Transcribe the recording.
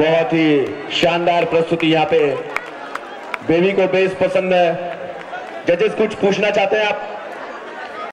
बहुत ही शानदार प्रस्तुति यहाँ पे। बेबी को बेस पसंद है। जजेस कुछ पूछना चाहते हैं आप?